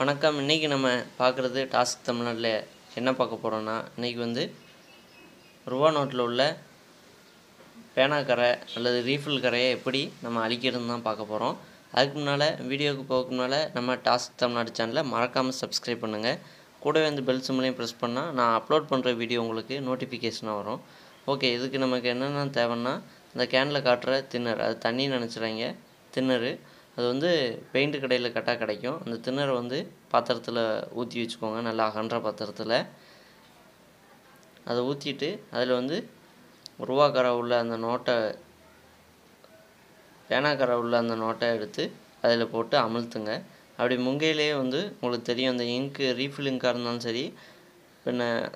வணக்கம். இன்றைக்கி நம்ம பார்க்குறது டாஸ்க் தமிழ்நாட்டில் என்ன பார்க்க போகிறோன்னா இன்றைக்கி வந்து ரூபா நோட்டில் உள்ள பேனாக்கரை அல்லது ரீஃபில் கரையை எப்படி நம்ம அழிக்கிறதுன்னு தான் பார்க்க போகிறோம் அதுக்கு முன்னால் வீடியோவுக்கு போகிறதுக்கு முன்னால் நம்ம டாஸ்க் தமிழ்நாடு சேனலை மறக்காமல் சப்ஸ்கிரைப் பண்ணுங்கள் கூடவே வந்து பெல் சிம்லையும் ப்ரெஸ் பண்ணால் நான் அப்லோட் பண்ணுற வீடியோ உங்களுக்கு நோட்டிஃபிகேஷனாக வரும். ஓகே இதுக்கு நமக்கு என்னென்ன தேவைன்னா இந்த கேனில் காட்டுற தின்னர். அது தண்ணி நினச்சிடாங்க தின்னரு. அது வந்து பெயிண்ட் கடையில் கட்டால் கிடைக்கும். அந்த திணறை வந்து பாத்திரத்தில் ஊற்றி வச்சுக்கோங்க. நல்லா அகன்ற பாத்திரத்தில். அதை ஊற்றிட்டு அதில் வந்து ரூபாக்கரை உள்ள அந்த நோட்டை பேனாக்கரை உள்ள அந்த நோட்டை எடுத்து அதில் போட்டு அமுழ்த்துங்க. அப்படி முங்கையிலே வந்து உங்களுக்கு தெரியும். அந்த இங்க்கு ரீஃபில் இங்காக இருந்தாலும் சரி பின்ன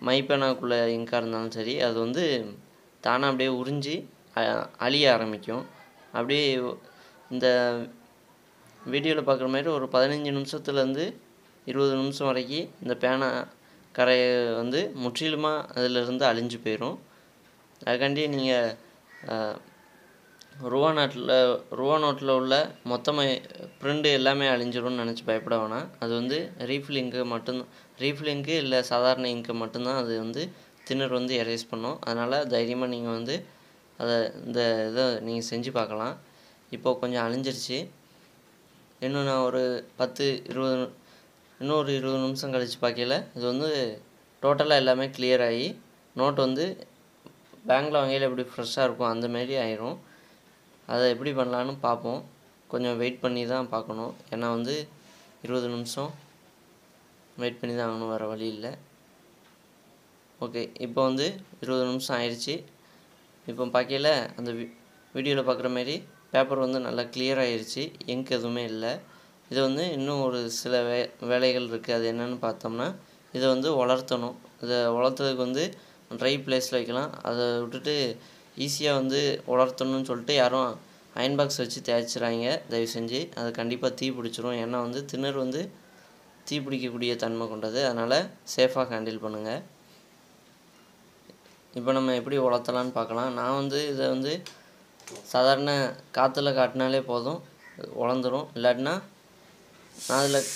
மைப்பேனாக்குள்ளே இங்காக இருந்தாலும் சரி அது வந்து தானாக அப்படியே உறிஞ்சி அ- அழிய ஆரம்பிக்கும். அப்படியே இந்த வீடியோவில் பார்க்குற மாதிரி ஒரு பதினஞ்சு நிமிஷத்துலேருந்து இருபது நிமிஷம் வரைக்கும் இந்த பேனா கரையை வந்து முற்றிலுமாக அதிலிருந்து அழிஞ்சு போயிடும் அதுக்காண்டி நீங்கள் ரூபா நாட்டில் ரூபா நோட்டில் உள்ள மொத்தமாக பிரிண்டு எல்லாமே அழிஞ்சிரும்னு நினச்சி பயப்பட வேணாம் அது வந்து ரீஃபில் இங்கு மட்டும் ரீஃபில் இங்கு இல்லை சாதாரண இங்கு மட்டும்தான் அது வந்து தின்னர் வந்து எரேஸ் பண்ணும். அதனால் தைரியமாக நீங்கள் வந்து அதை இந்த இதை நீங்கள் செஞ்சு பார்க்கலாம். இப்போது கொஞ்சம் அழிஞ்சிருச்சு. இன்னும் நான் ஒரு பத்து இருபது இன்னும் ஒரு இருபது நிமிஷம் கழித்து பார்க்கல. இது வந்து டோட்டலாக எல்லாமே கிளியர் ஆகி நோட் வந்து பேங்க்கில் வாங்கையில் எப்படி ஃப்ரெஷ்ஷாக இருக்கும் அந்தமாரி ஆயிரும். அதை எப்படி பண்ணலான்னு பார்ப்போம். கொஞ்சம் வெயிட் பண்ணி தான் பார்க்கணும். ஏன்னா வந்து இருபது நிமிஷம் வெயிட் பண்ணி தான் ஆகணும் வேறு வழி இல்லை. ஓகே இப்போ வந்து இருபது நிமிஷம் ஆயிடுச்சு இப்போ பார்க்கையில அந்த வீடியோவில் பார்க்குற மாதிரி பேப்பர் வந்து நல்லா கிளியர் ஆகிருச்சு எங்க் எதுவுமே இல்லை. இது வந்து இன்னும் ஒரு சில வே வேலைகள் இருக்குது அது என்னென்னு பார்த்தோம்னா இதை வந்து வளர்த்தணும். இதை வளர்த்ததுக்கு வந்து ட்ரை பிளேஸில் வைக்கலாம். அதை விட்டுட்டு ஈஸியாக வந்து வளர்த்தணும்னு சொல்லிட்டு யாரும் அயன் பாக்ஸ் வச்சு தேய்ச்சிறாங்க. தயவு செஞ்சு அது கண்டிப்பாக தீ பிடிச்சிரும். ஏன்னா வந்து திணறு வந்து தீ பிடிக்கக்கூடிய தன்மை கொண்டது. அதனால் சேஃபாக ஹேண்டில் பண்ணுங்கள் இப்போ நம்ம எப்படி வளர்த்தலான்னு பார்க்கலாம். நான் வந்து இதை வந்து சாதாரண காற்றுல காட்டினாலே போதும். வளர்ந்துடும் இல்லாட்டினா நான் அதில்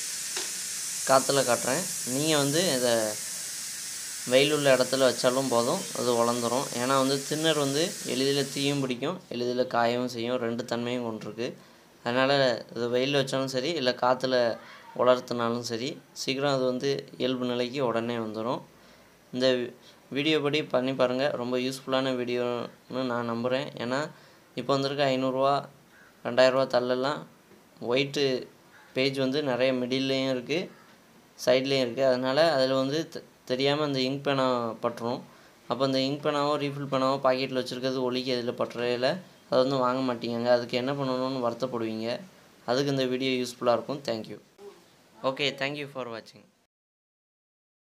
காற்றுல காட்டுறேன். நீங்கள் வந்து இதை வெயில் உள்ள இடத்துல வச்சாலும் போதும். அது வளர்ந்துரும் ஏன்னா வந்து திண்ணர் வந்து எளிதில் தீயும் பிடிக்கும். எளிதில் காயவும் செய்யும். ரெண்டு தன்மையும் கொண்டிருக்கு. அதனால் இது வெயிலில் வச்சாலும் சரி இல்லை காற்றுல வளர்த்துனாலும் சரி சீக்கிரம் அது வந்து இயல்பு நிலைக்கு உடனே வந்துடும் இந்த வீடியோ படி பண்ணி பாருங்கள் ரொம்ப யூஸ்ஃபுல்லான வீடியோன்னு நான் நம்புகிறேன் ஏன்னா இப்போ வந்திருக்க ஐநூறுரூவா ரெண்டாயிரரூவா தள்ளலாம். ஒயிட்டு பேஜ் வந்து நிறைய மிடில்லையும் இருக்குது சைட்லேயும் இருக்குது அதனால் அதில் வந்து தெரியாமல் அந்த இங்க் பேனா பட்டுரும். அப்போ அந்த இங்க் பேனாவோ ரீஃபில் பேனாவோ பாக்கெட்டில் வச்சுருக்கிறது ஒலிக்கு அதில் பட்டுறையில் அதை வந்து வாங்க மாட்டீங்க அதுக்கு என்ன பண்ணணும்னு வருத்தப்படுவீங்க. அதுக்கு இந்த வீடியோ யூஸ்ஃபுல்லாக இருக்கும். தேங்க்யூ ஓகே தேங்க்யூ ஃபார் வாட்சிங்